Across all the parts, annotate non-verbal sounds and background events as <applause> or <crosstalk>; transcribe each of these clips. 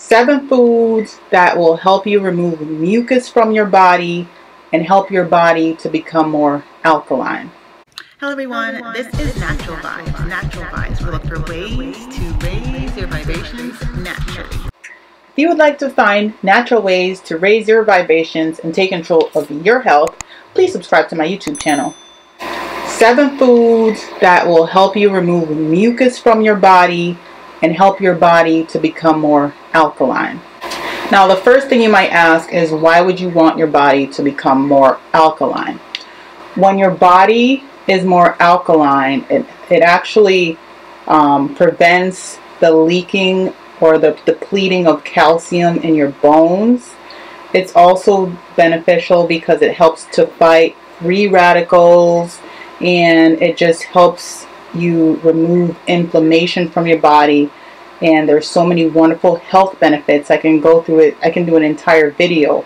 Seven foods that will help you remove mucus from your body and help your body to become more alkaline. Hello everyone, this is Natural Vibes. Natural Vibes. We look for ways to raise your vibrations naturally. If you would like to find natural ways to raise your vibrations and take control of your health, please subscribe to my YouTube channel. Seven foods that will help you remove mucus from your body and help your body to become more alkaline. Now, the first thing you might ask is why would you want your body to become more alkaline? When your body is more alkaline, it, it actually um, prevents the leaking or the depleting of calcium in your bones. It's also beneficial because it helps to fight free radicals and it just helps you remove inflammation from your body and there's so many wonderful health benefits. I can go through it I can do an entire video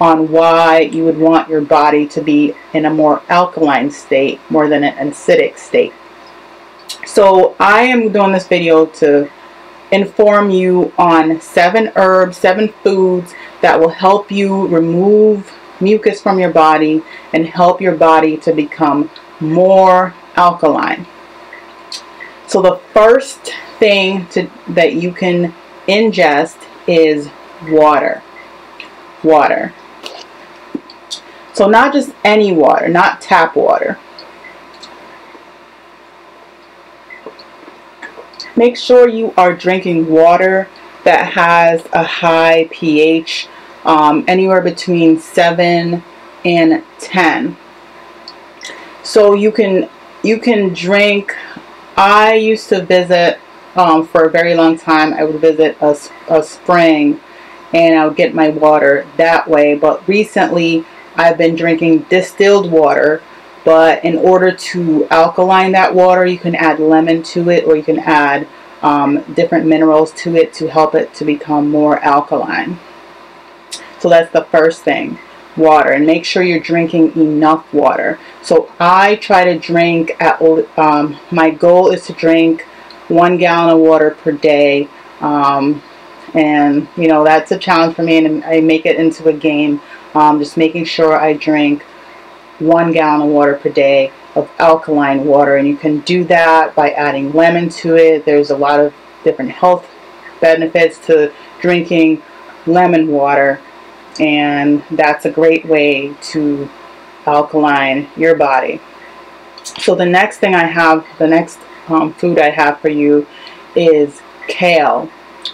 on why you would want your body to be in a more alkaline state more than an acidic state. So I am doing this video to inform you on seven herbs seven foods that will help you remove mucus from your body and help your body to become more alkaline so the first thing to, that you can ingest is water. Water. So not just any water, not tap water. Make sure you are drinking water that has a high pH, um, anywhere between 7 and 10. So you can you can drink I used to visit um, for a very long time. I would visit a, a spring and I would get my water that way. But recently I've been drinking distilled water. But in order to alkaline that water, you can add lemon to it or you can add um, different minerals to it to help it to become more alkaline. So that's the first thing water and make sure you're drinking enough water. So I try to drink at, um, my goal is to drink one gallon of water per day. Um, and you know, that's a challenge for me and I make it into a game. Um, just making sure I drink one gallon of water per day of alkaline water and you can do that by adding lemon to it. There's a lot of different health benefits to drinking lemon water and that's a great way to alkaline your body. So the next thing I have, the next um, food I have for you is kale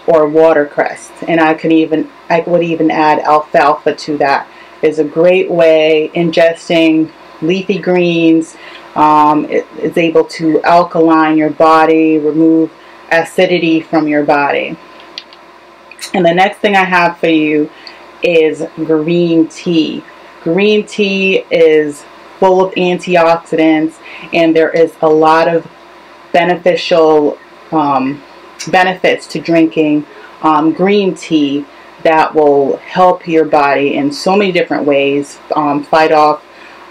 or watercress. And I can even I would even add alfalfa to that. Is a great way ingesting leafy greens um, it, it's able to alkaline your body remove acidity from your body. And the next thing I have for you is green tea. Green tea is full of antioxidants and there is a lot of beneficial um, benefits to drinking um, green tea that will help your body in so many different ways um, fight off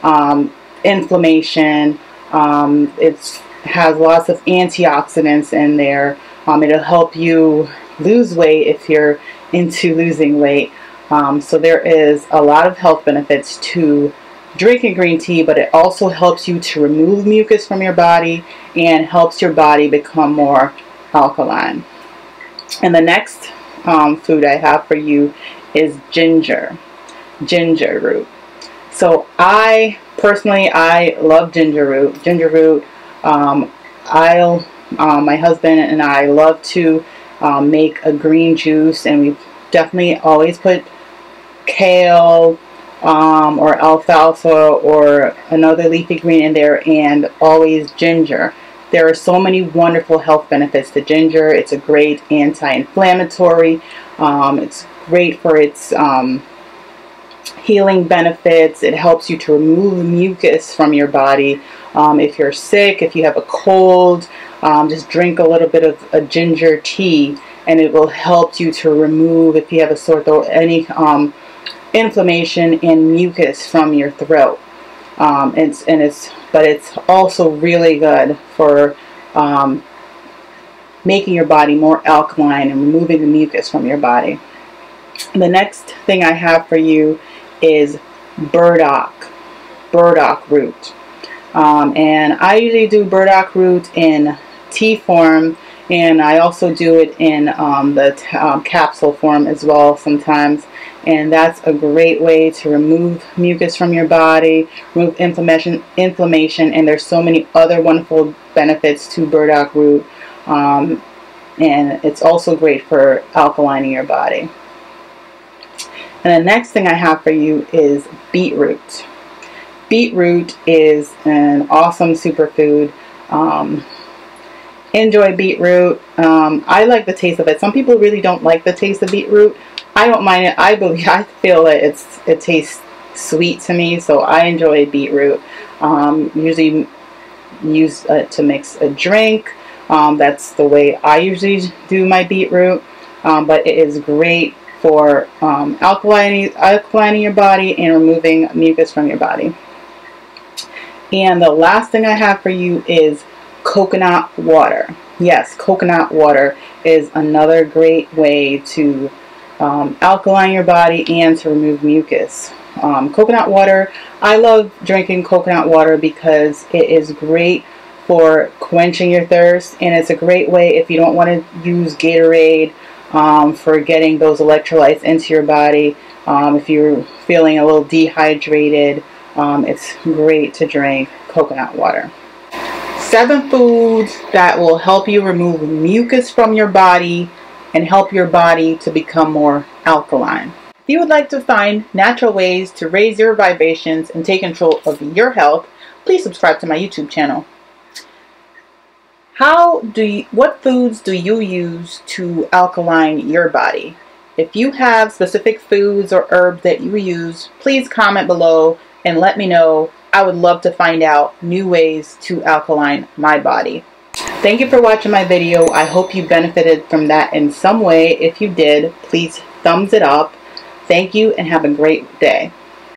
um, inflammation. Um, it has lots of antioxidants in there. Um, it'll help you lose weight if you're into losing weight um, so there is a lot of health benefits to drinking green tea, but it also helps you to remove mucus from your body and helps your body become more alkaline. And the next um, food I have for you is ginger, ginger root. So I personally, I love ginger root. Ginger root, um, I'll, um, my husband and I love to um, make a green juice and we definitely always put kale um, or alfalfa or another leafy green in there and always ginger. There are so many wonderful health benefits to ginger. It's a great anti-inflammatory. Um, it's great for its um, healing benefits. It helps you to remove mucus from your body. Um, if you're sick, if you have a cold, um, just drink a little bit of a ginger tea and it will help you to remove, if you have a sore throat, any um, inflammation and mucus from your throat. Um, it's, and it's, but it's also really good for um, making your body more alkaline and removing the mucus from your body. The next thing I have for you is burdock, burdock root. Um, and I usually do burdock root in tea form and I also do it in um, the um, capsule form as well sometimes. And that's a great way to remove mucus from your body remove inflammation inflammation and there's so many other wonderful benefits to burdock root um, and it's also great for alkalining your body. And the next thing I have for you is beetroot. Beetroot is an awesome superfood um, enjoy beetroot. Um, I like the taste of it. Some people really don't like the taste of beetroot. I don't mind it. I believe <laughs> I feel that it's it tastes sweet to me, so I enjoy beetroot. Um, usually use it to mix a drink. Um, that's the way I usually do my beetroot. Um, but it is great for um, alkalining, alkalining your body and removing mucus from your body. And the last thing I have for you is coconut water. Yes, coconut water is another great way to um, alkaline your body and to remove mucus. Um, coconut water, I love drinking coconut water because it is great for quenching your thirst and it's a great way if you don't want to use Gatorade um, for getting those electrolytes into your body. Um, if you're feeling a little dehydrated, um, it's great to drink coconut water. Seven foods that will help you remove mucus from your body and help your body to become more alkaline. If you would like to find natural ways to raise your vibrations and take control of your health, please subscribe to my YouTube channel. How do you, what foods do you use to alkaline your body? If you have specific foods or herbs that you use, please comment below and let me know I would love to find out new ways to alkaline my body. Thank you for watching my video. I hope you benefited from that in some way. If you did, please thumbs it up. Thank you and have a great day.